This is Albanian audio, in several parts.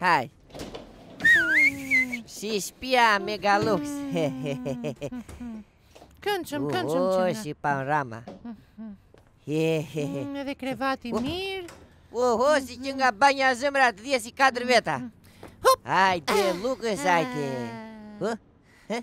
Haj. Si shpia mega luks. Kënçëm, kënçëm që në. Uo, si panorama. Mm, edhe krevati mirë. Uo, si që nga banja zemra të dhjesin katër veta. Hop! Hajde, luks, hajde. Hë? Hë?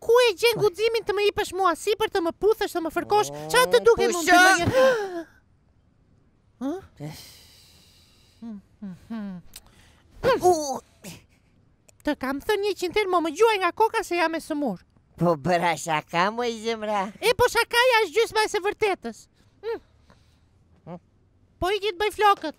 Ku e gjen guximin të më hipësh mua sipër, të më puthësh, të më fërkosh? Ça të dukem unë ty më një? Të kam thënë njëqind herë, mos më gjuaj nga koka se jam e sëmurë. Po bëra shaka, moj zemra. E po shakaja është gjysma e së vërtetës. Mm. Mm. Po ik të bëj flokët.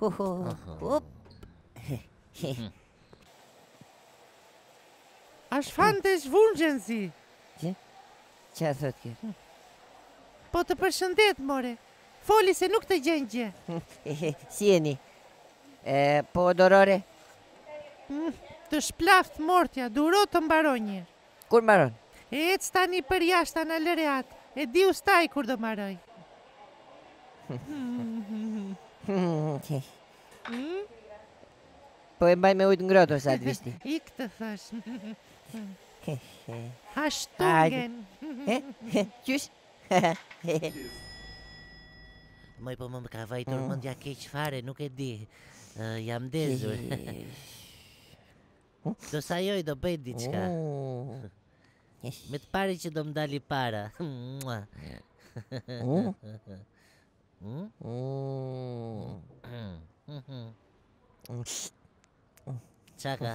Ho ho ho. Ash fan të shvunxhen si. Ti? Ç'a thot kjo? Po të përshëndet more. Foli se nuk të gjen gjë. Si jeni? E po duro ore? Mm, të shplaftë mortja, duro të mbaroj një herë. Kur maron? Ec tani përjashta na lër rehat e di ustai kur do maroj. Po e mbaj me ujë të ngrohtë sa të vish ti. Ik të thashë. Ha shtungen. Qysh? Moj po më ka vajtur mendja keq fare, nuk e di. Ë, jam ndezur. Do sajoj do bëj diçka. Me të parin që do më dalë para. Çaka.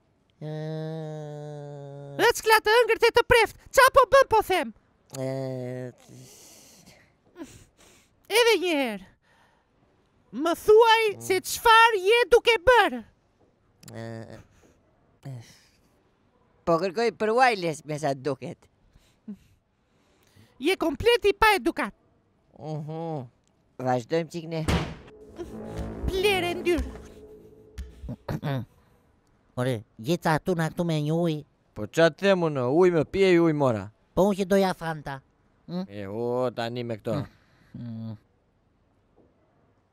Ëçkla të hëngërt e të preftë. Ça po bën po them? Edhe një herë. Më thuaj mm. se çfarë je duke bërë. Po kërkoj për wireless me sa duket. Je komplet i paedukatë. Uhum. Vazhdojmë çik ne. Plehrë e ndyrë. Ore, gjithë ata çuna këtu me një ujë. Po ça të them unë, ujë më pihej, ujë mora. Po unë që doja fanta. Hm? E o, tani me këto. Hm.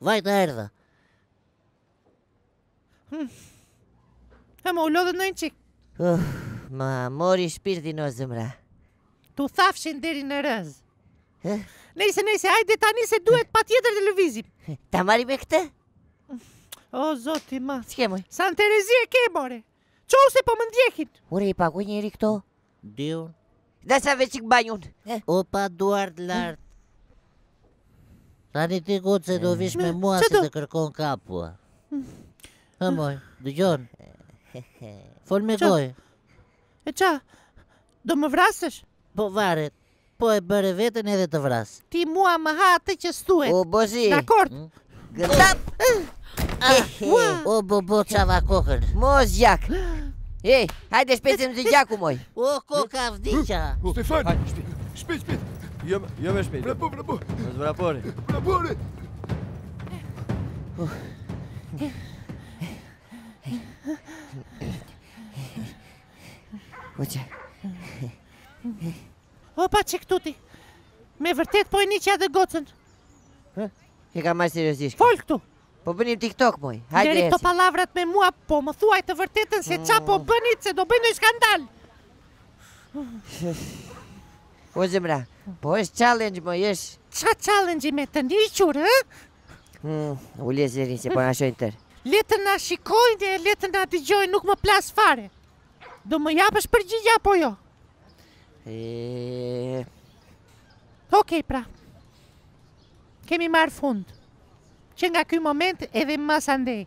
Vajta erdha. Hmm. E më u lodhët ndonjë çikë. Uh, ma mori shpirtin o zemra. T'u thafshin deri në rrëzë. Eh? Nejse, nejse, hajde tani se duhet patjetër të lëvizim. Ta marr me këtë? O, zoti im. Ç'ke moj? San Terezi e ke, more. Çou se po më ndjekin. Ure, i pagoi njeri këto? Diun. Desha veç çik banjun. Opa duart lart. Tani të ikim se do vish me mua se të kërkon kapua. Hë moj, dëgjon. Fol me gojë. E ça, do më vrasësh? Po varet. Po e bëre veten edhe të vras. Ti mua më ha atë që s'duhet. O bobo. Dakord. Gërdap. O bo bo çava kokën. Mos gjak. Ej, hajde shpejt më iku gjaku moj. O koka vdiqa. Stefan. Shpejt, shpejt. Jo, jo më shpejt. Bravo, bravo. Mos vrapore. Vrapore. Hiqe. Opa qenke këtu ti. Me vërtet po e ndiqje atë gocën. E ka marrë seriosisht. Fol këtu. Po bënim TikTok moj. Hajde. Lëri këto palavrat me mua, po më thuaj të vërtetën se ça po mm. bëni se do bëj një skandal. O zemra, po është challenge moj është. Ça challenge me të ndjekur, ë? Hmm, ule zërin se po na shohin tërë. Le të na shikojnë e le të na dëgjojnë, nuk më plas fare. Do më japësh përgjigje apo jo? E... Ok, pra. Kemi marrë fund. Që nga ky moment edhe mbas andej.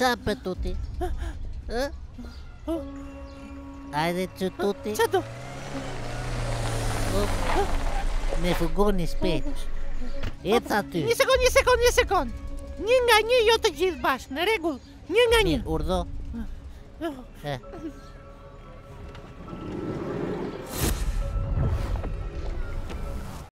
Qa për tuti? Hajde këtu ti Ça do Me tregoni shpejt Ec aty Një sekund, një sekund, një sekund Një nga një jo të gjithë bashkë Në rregull Një nga një Mirë, urdhëro